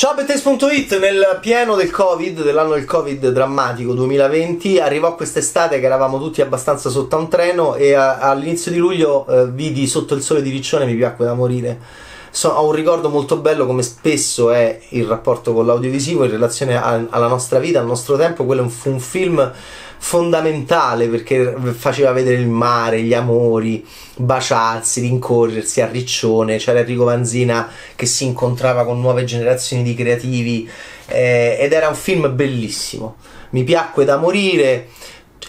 Bettes.it nel pieno del Covid, dell'anno del Covid drammatico 2020, arrivò quest'estate che eravamo tutti abbastanza sotto a un treno e a, all'inizio di luglio eh, vidi Sotto il sole di Riccione mi piacque da morire. So, ho un ricordo molto bello come spesso è il rapporto con l'audiovisivo in relazione a, alla nostra vita, al nostro tempo, quello fu un film fondamentale perché faceva vedere il mare, gli amori, baciarsi, rincorrersi a Riccione, c'era Enrico Vanzina che si incontrava con nuove generazioni di creativi eh, ed era un film bellissimo. Mi piacque da morire,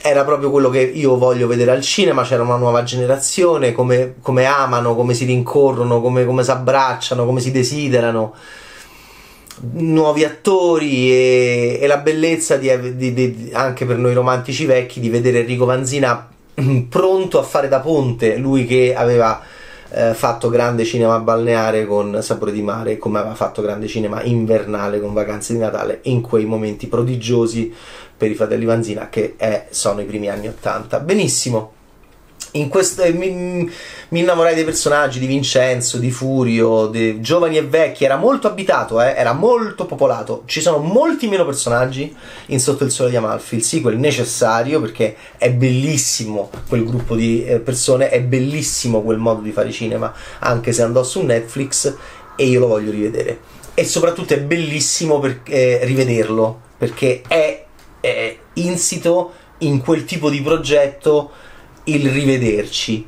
era proprio quello che io voglio vedere al cinema, c'era una nuova generazione, come, come amano, come si rincorrono, come, come si abbracciano, come si desiderano nuovi attori e, e la bellezza di, di, di, anche per noi romantici vecchi di vedere Enrico Vanzina pronto a fare da ponte, lui che aveva eh, fatto grande cinema balneare con Sapore di Mare, come aveva fatto grande cinema invernale con Vacanze di Natale, in quei momenti prodigiosi per i fratelli Vanzina che è, sono i primi anni Ottanta. Benissimo questo, eh, mi, mi, innamorai dei personaggi di Vincenzo, di Furio, di giovani e vecchi. Era molto abitato, eh? era molto popolato. Ci sono molti meno personaggi in Sotto il sole di Amalfi. Il sequel necessario perché è bellissimo quel gruppo di eh, persone, è bellissimo quel modo di fare cinema, anche se andò su Netflix e io lo voglio rivedere. E soprattutto è bellissimo per, eh, rivederlo perché è, è insito in quel tipo di progetto il rivederci,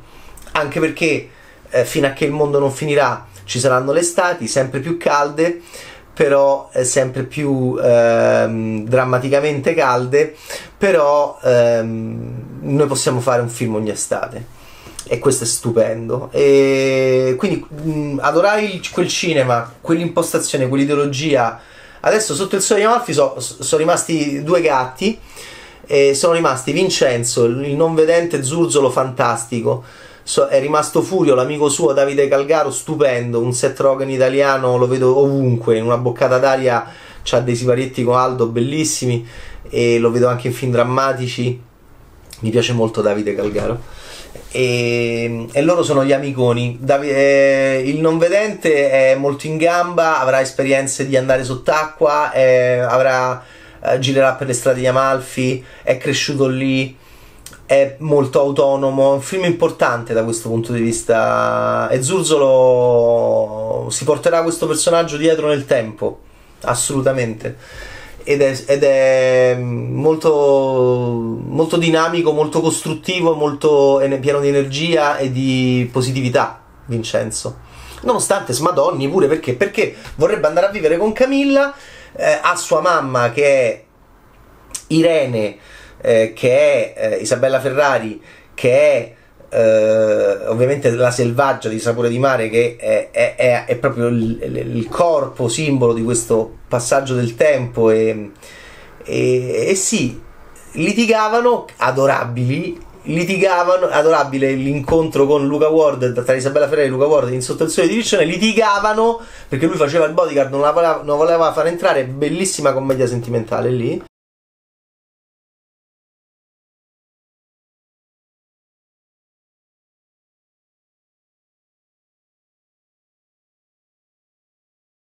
anche perché eh, fino a che il mondo non finirà ci saranno le estati sempre più calde, però eh, sempre più ehm, drammaticamente calde, però ehm, noi possiamo fare un film ogni estate. E questo è stupendo. E quindi mh, adorai quel cinema, quell'impostazione, quell'ideologia. Adesso sotto il sole di Amalfi sono so rimasti due gatti e sono rimasti Vincenzo, il non vedente Zurzolo fantastico. So, è rimasto Furio, l'amico suo Davide Calgaro, stupendo. Un set Rogan italiano lo vedo ovunque. In una boccata d'aria c'ha dei siparietti con Aldo bellissimi. E lo vedo anche in film drammatici. Mi piace molto Davide Calgaro. E, e loro sono gli amiconi. Davide, eh, il non vedente è molto in gamba, avrà esperienze di andare sott'acqua, eh, avrà girerà per le strade di Amalfi, è cresciuto lì, è molto autonomo, è un film importante da questo punto di vista e Zurzolo si porterà questo personaggio dietro nel tempo, assolutamente. Ed è, ed è molto, molto, dinamico, molto costruttivo, molto pieno di energia e di positività, Vincenzo. Nonostante smadonni pure perché? Perché vorrebbe andare a vivere con Camilla eh, ha sua mamma che è Irene, eh, che è eh, Isabella Ferrari, che è eh, ovviamente la selvaggia di Sapore di Mare, che è, è, è proprio il, il, corpo simbolo di questo passaggio del tempo. E, e, e sì, litigavano adorabili litigavano, adorabile l'incontro con Luca Ward tra Isabella Ferrari e Luca Ward in sotto il sole di Riccione, litigavano perché lui faceva il bodyguard, non la voleva, non voleva fare entrare, bellissima commedia sentimentale lì.